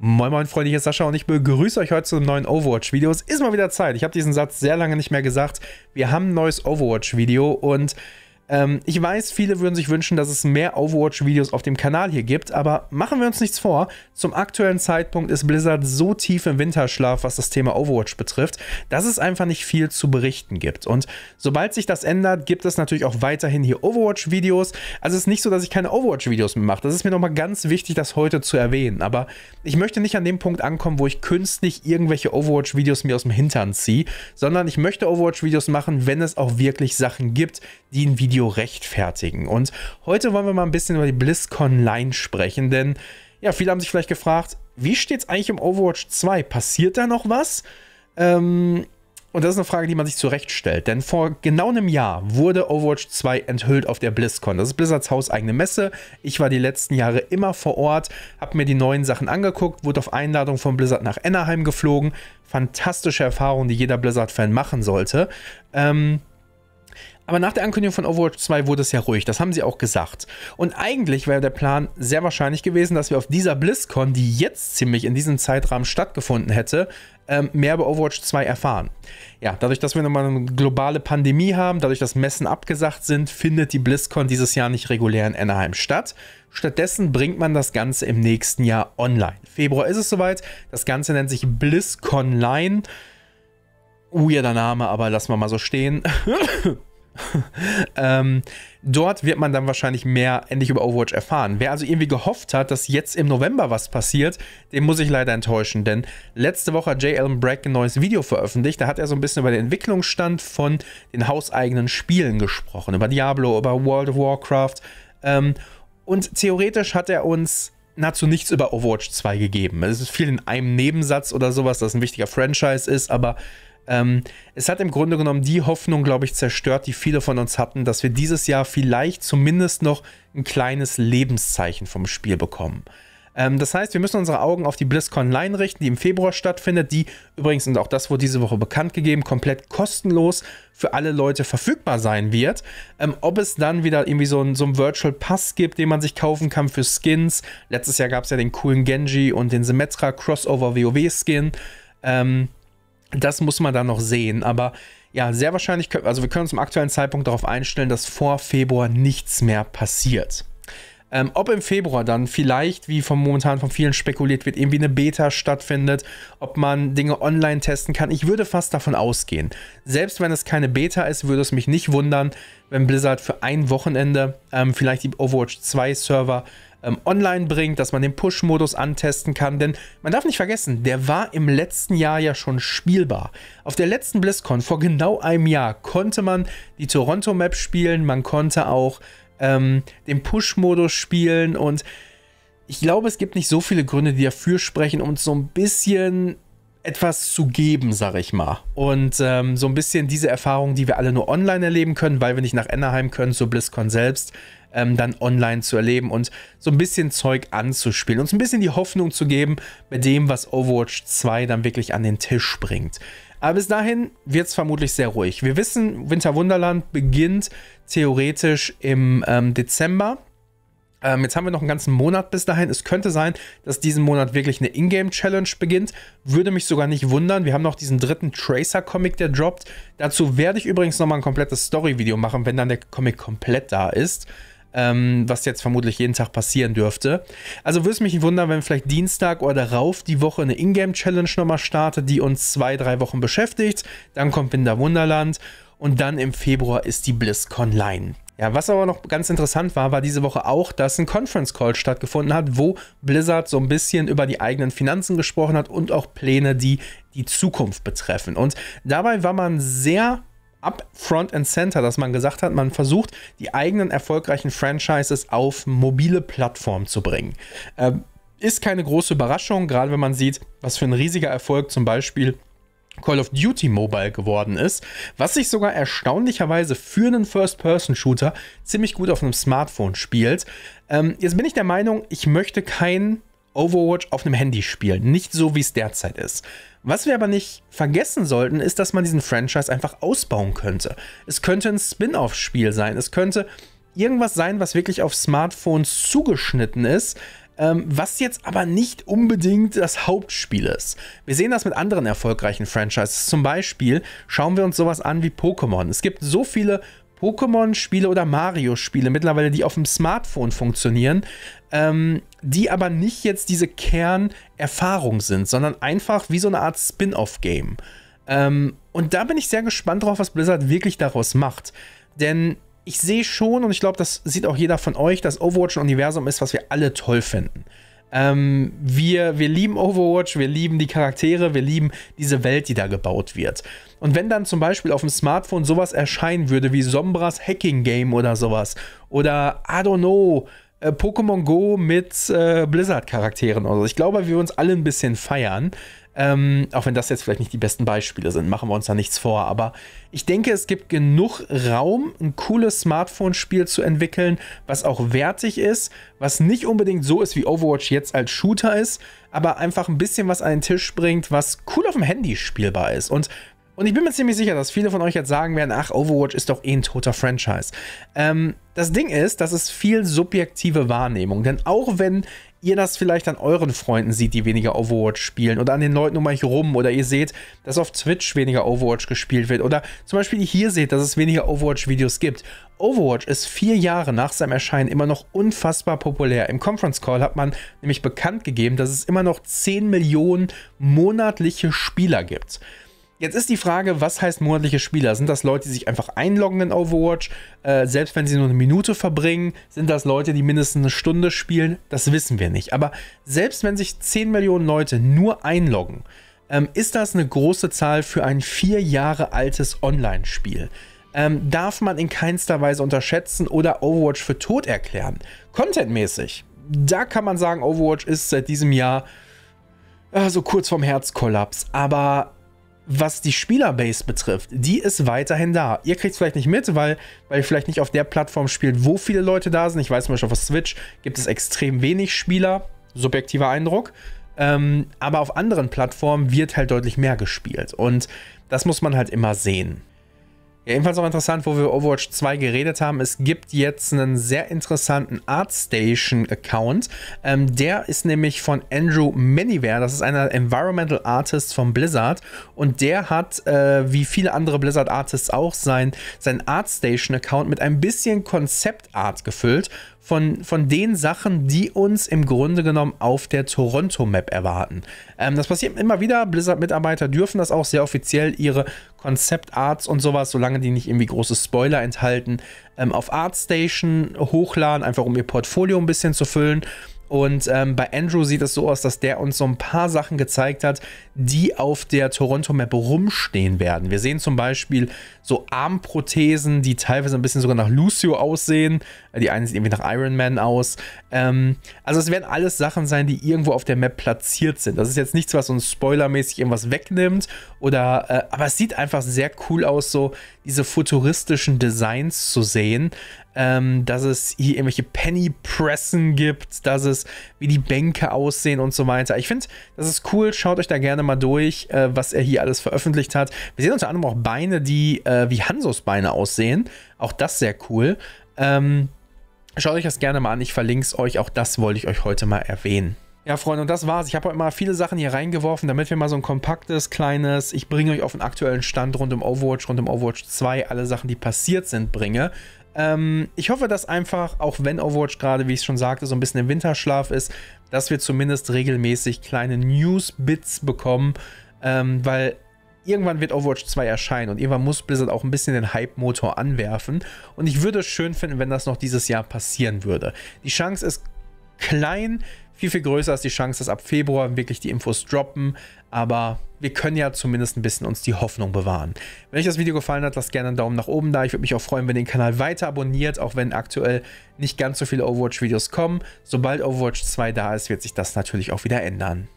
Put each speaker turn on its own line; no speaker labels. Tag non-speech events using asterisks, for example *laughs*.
Moin Moin Freunde, hier ist Sascha und ich begrüße euch heute zu einem neuen Overwatch-Video. Es ist mal wieder Zeit. Ich habe diesen Satz sehr lange nicht mehr gesagt. Wir haben ein neues Overwatch-Video und ähm, ich weiß, viele würden sich wünschen, dass es mehr Overwatch-Videos auf dem Kanal hier gibt, aber machen wir uns nichts vor. Zum aktuellen Zeitpunkt ist Blizzard so tief im Winterschlaf, was das Thema Overwatch betrifft, dass es einfach nicht viel zu berichten gibt. Und sobald sich das ändert, gibt es natürlich auch weiterhin hier Overwatch-Videos. Also es ist nicht so, dass ich keine Overwatch-Videos mehr mache. Das ist mir nochmal ganz wichtig, das heute zu erwähnen. Aber ich möchte nicht an dem Punkt ankommen, wo ich künstlich irgendwelche Overwatch-Videos mir aus dem Hintern ziehe, sondern ich möchte Overwatch-Videos machen, wenn es auch wirklich Sachen gibt, die ein Video rechtfertigen. Und heute wollen wir mal ein bisschen über die BlizzCon Line sprechen, denn ja, viele haben sich vielleicht gefragt, wie steht es eigentlich im Overwatch 2? Passiert da noch was? Ähm, und das ist eine Frage, die man sich zurechtstellt. Denn vor genau einem Jahr wurde Overwatch 2 enthüllt auf der BlizzCon. Das ist Blizzards hauseigene Messe. Ich war die letzten Jahre immer vor Ort, habe mir die neuen Sachen angeguckt, wurde auf Einladung von Blizzard nach Anaheim geflogen. Fantastische Erfahrung, die jeder Blizzard-Fan machen sollte. Ähm, aber nach der Ankündigung von Overwatch 2 wurde es ja ruhig. Das haben sie auch gesagt. Und eigentlich wäre der Plan sehr wahrscheinlich gewesen, dass wir auf dieser BlizzCon, die jetzt ziemlich in diesem Zeitrahmen stattgefunden hätte, ähm, mehr über Overwatch 2 erfahren. Ja, dadurch, dass wir nochmal eine globale Pandemie haben, dadurch, dass Messen abgesagt sind, findet die BlizzCon dieses Jahr nicht regulär in Anaheim statt. Stattdessen bringt man das Ganze im nächsten Jahr online. Februar ist es soweit. Das Ganze nennt sich BlizzCon Line. Weirder Name, aber lassen wir mal so stehen. *laughs* *laughs* ähm, dort wird man dann wahrscheinlich mehr endlich über Overwatch erfahren. Wer also irgendwie gehofft hat, dass jetzt im November was passiert, den muss ich leider enttäuschen, denn letzte Woche hat J. Allen Bragg ein neues Video veröffentlicht. Da hat er so ein bisschen über den Entwicklungsstand von den hauseigenen Spielen gesprochen, über Diablo, über World of Warcraft. Ähm, und theoretisch hat er uns nahezu nichts über Overwatch 2 gegeben. Es ist viel in einem Nebensatz oder sowas, das ein wichtiger Franchise ist, aber ähm, es hat im Grunde genommen die Hoffnung, glaube ich, zerstört, die viele von uns hatten, dass wir dieses Jahr vielleicht zumindest noch ein kleines Lebenszeichen vom Spiel bekommen. Ähm, das heißt, wir müssen unsere Augen auf die BlizzCon Line richten, die im Februar stattfindet, die übrigens, und auch das wurde diese Woche bekannt gegeben, komplett kostenlos für alle Leute verfügbar sein wird. Ähm, ob es dann wieder irgendwie so ein, so ein Virtual Pass gibt, den man sich kaufen kann für Skins. Letztes Jahr gab es ja den coolen Genji und den Symmetra Crossover WoW Skin. Ähm, das muss man dann noch sehen. Aber ja, sehr wahrscheinlich, also wir können uns im aktuellen Zeitpunkt darauf einstellen, dass vor Februar nichts mehr passiert. Ähm, ob im Februar dann vielleicht, wie von momentan von vielen spekuliert wird, irgendwie eine Beta stattfindet, ob man Dinge online testen kann, ich würde fast davon ausgehen. Selbst wenn es keine Beta ist, würde es mich nicht wundern, wenn Blizzard für ein Wochenende ähm, vielleicht die Overwatch 2 Server ähm, online bringt, dass man den Push-Modus antesten kann. Denn man darf nicht vergessen, der war im letzten Jahr ja schon spielbar. Auf der letzten BlizzCon vor genau einem Jahr konnte man die Toronto-Map spielen, man konnte auch ähm, den Push-Modus spielen und ich glaube, es gibt nicht so viele Gründe, die dafür sprechen, um so ein bisschen etwas zu geben, sag ich mal. Und ähm, so ein bisschen diese Erfahrung, die wir alle nur online erleben können, weil wir nicht nach Anaheim können, zur BlizzCon selbst, ähm, dann online zu erleben und so ein bisschen Zeug anzuspielen. Uns ein bisschen die Hoffnung zu geben mit dem, was Overwatch 2 dann wirklich an den Tisch bringt. Aber bis dahin wird es vermutlich sehr ruhig. Wir wissen, Winter Wunderland beginnt theoretisch im ähm, Dezember. Ähm, jetzt haben wir noch einen ganzen Monat bis dahin. Es könnte sein, dass diesen Monat wirklich eine Ingame-Challenge beginnt. Würde mich sogar nicht wundern. Wir haben noch diesen dritten Tracer-Comic, der droppt. Dazu werde ich übrigens nochmal ein komplettes Story-Video machen, wenn dann der Comic komplett da ist ähm, was jetzt vermutlich jeden Tag passieren dürfte. Also würde es mich wundern, wenn vielleicht Dienstag oder darauf die Woche eine Ingame-Challenge nochmal startet, die uns zwei, drei Wochen beschäftigt. Dann kommt Winter Wunderland und dann im Februar ist die BlizzCon Line. Ja, was aber noch ganz interessant war, war diese Woche auch, dass ein Conference Call stattgefunden hat, wo Blizzard so ein bisschen über die eigenen Finanzen gesprochen hat und auch Pläne, die die Zukunft betreffen. Und dabei war man sehr up front and center, dass man gesagt hat, man versucht, die eigenen erfolgreichen Franchises auf mobile Plattformen zu bringen. Ähm, ist keine große Überraschung, gerade wenn man sieht, was für ein riesiger Erfolg zum Beispiel Call of Duty Mobile geworden ist, was sich sogar erstaunlicherweise für einen First-Person-Shooter ziemlich gut auf einem Smartphone spielt. Ähm, jetzt bin ich der Meinung, ich möchte kein Overwatch auf einem Handy spielen, nicht so wie es derzeit ist. Was wir aber nicht vergessen sollten, ist, dass man diesen Franchise einfach ausbauen könnte. Es könnte ein Spin-off-Spiel sein. Es könnte irgendwas sein, was wirklich auf Smartphones zugeschnitten ist, ähm, was jetzt aber nicht unbedingt das Hauptspiel ist. Wir sehen das mit anderen erfolgreichen Franchises. Zum Beispiel schauen wir uns sowas an wie Pokémon. Es gibt so viele Pokémon-Spiele oder Mario-Spiele mittlerweile, die auf dem Smartphone funktionieren, ähm, die aber nicht jetzt diese Kernerfahrung sind, sondern einfach wie so eine Art Spin-off-Game. Ähm, und da bin ich sehr gespannt drauf, was Blizzard wirklich daraus macht. Denn ich sehe schon, und ich glaube, das sieht auch jeder von euch, dass Overwatch ein Universum ist, was wir alle toll finden. Ähm, wir, wir lieben Overwatch, wir lieben die Charaktere, wir lieben diese Welt, die da gebaut wird. Und wenn dann zum Beispiel auf dem Smartphone sowas erscheinen würde wie Sombras Hacking Game oder sowas, oder I don't know, äh, Pokémon Go mit äh, Blizzard-Charakteren oder so, ich glaube, wir uns alle ein bisschen feiern. Ähm, auch wenn das jetzt vielleicht nicht die besten Beispiele sind, machen wir uns da nichts vor. Aber ich denke, es gibt genug Raum, ein cooles Smartphone-Spiel zu entwickeln, was auch wertig ist, was nicht unbedingt so ist, wie Overwatch jetzt als Shooter ist, aber einfach ein bisschen was an den Tisch bringt, was cool auf dem Handy spielbar ist. Und und ich bin mir ziemlich sicher, dass viele von euch jetzt sagen werden, ach, Overwatch ist doch eh ein toter Franchise. Ähm, das Ding ist, das ist viel subjektive Wahrnehmung. Denn auch wenn ihr das vielleicht an euren Freunden seht, die weniger Overwatch spielen oder an den Leuten um euch rum oder ihr seht, dass auf Twitch weniger Overwatch gespielt wird oder zum Beispiel ihr hier seht, dass es weniger Overwatch-Videos gibt. Overwatch ist vier Jahre nach seinem Erscheinen immer noch unfassbar populär. Im Conference Call hat man nämlich bekannt gegeben, dass es immer noch 10 Millionen monatliche Spieler gibt. Jetzt ist die Frage, was heißt monatliche Spieler? Sind das Leute, die sich einfach einloggen in Overwatch, äh, selbst wenn sie nur eine Minute verbringen? Sind das Leute, die mindestens eine Stunde spielen? Das wissen wir nicht. Aber selbst wenn sich 10 Millionen Leute nur einloggen, ähm, ist das eine große Zahl für ein vier Jahre altes Online-Spiel. Ähm, darf man in keinster Weise unterschätzen oder Overwatch für tot erklären. Contentmäßig, da kann man sagen, Overwatch ist seit diesem Jahr äh, so kurz vorm Herzkollaps. Aber was die Spielerbase betrifft, die ist weiterhin da. Ihr kriegt es vielleicht nicht mit, weil, weil ihr vielleicht nicht auf der Plattform spielt, wo viele Leute da sind. Ich weiß zum Beispiel, auf Switch gibt es extrem wenig Spieler, subjektiver Eindruck. Ähm, aber auf anderen Plattformen wird halt deutlich mehr gespielt. Und das muss man halt immer sehen. Ja, ebenfalls auch interessant, wo wir Overwatch 2 geredet haben, es gibt jetzt einen sehr interessanten ArtStation-Account. Ähm, der ist nämlich von Andrew Manywear, das ist einer Environmental Artist von Blizzard. Und der hat, äh, wie viele andere Blizzard Artists auch, sein, sein ArtStation-Account mit ein bisschen Konzeptart gefüllt von, von den Sachen, die uns im Grunde genommen auf der Toronto-Map erwarten. Ähm, das passiert immer wieder. Blizzard-Mitarbeiter dürfen das auch sehr offiziell ihre Konzeptarts und sowas, solange die nicht irgendwie große Spoiler enthalten, ähm, auf ArtStation hochladen, einfach um ihr Portfolio ein bisschen zu füllen. Und ähm, bei Andrew sieht es so aus, dass der uns so ein paar Sachen gezeigt hat, die auf der Toronto-Map rumstehen werden. Wir sehen zum Beispiel so Armprothesen, die teilweise ein bisschen sogar nach Lucio aussehen. Die eine sieht irgendwie nach Iron Man aus. Ähm, also es werden alles Sachen sein, die irgendwo auf der Map platziert sind. Das ist jetzt nichts, was uns spoilermäßig irgendwas wegnimmt. Oder, äh, aber es sieht einfach sehr cool aus, so diese futuristischen Designs zu sehen ähm, dass es hier irgendwelche Penny-Pressen gibt, dass es wie die Bänke aussehen und so weiter. Ich finde, das ist cool. Schaut euch da gerne mal durch, äh, was er hier alles veröffentlicht hat. Wir sehen unter anderem auch Beine, die äh, wie Hansos Beine aussehen. Auch das sehr cool. Ähm, schaut euch das gerne mal an. Ich verlinke es euch. Auch das wollte ich euch heute mal erwähnen. Ja, Freunde, und das war's. Ich habe heute mal viele Sachen hier reingeworfen, damit wir mal so ein kompaktes, kleines, ich bringe euch auf den aktuellen Stand rund um Overwatch, rund um Overwatch 2, alle Sachen, die passiert sind, bringe. Ähm, ich hoffe, dass einfach, auch wenn Overwatch gerade, wie ich schon sagte, so ein bisschen im Winterschlaf ist, dass wir zumindest regelmäßig kleine News-Bits bekommen, ähm, weil irgendwann wird Overwatch 2 erscheinen und irgendwann muss Blizzard auch ein bisschen den Hype-Motor anwerfen. Und ich würde es schön finden, wenn das noch dieses Jahr passieren würde. Die Chance ist klein, viel, viel größer ist die Chance, dass ab Februar wirklich die Infos droppen. Aber wir können ja zumindest ein bisschen uns die Hoffnung bewahren. Wenn euch das Video gefallen hat, lasst gerne einen Daumen nach oben da. Ich würde mich auch freuen, wenn ihr den Kanal weiter abonniert, auch wenn aktuell nicht ganz so viele Overwatch-Videos kommen. Sobald Overwatch 2 da ist, wird sich das natürlich auch wieder ändern.